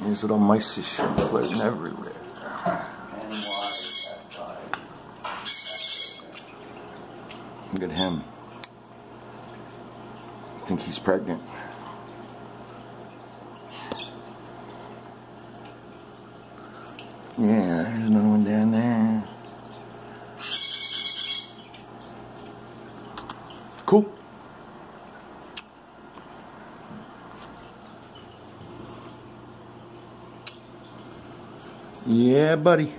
These little mysis shrimp floating everywhere. Look at him. I think he's pregnant. Yeah, there's another one down there. Cool. Yeah, buddy.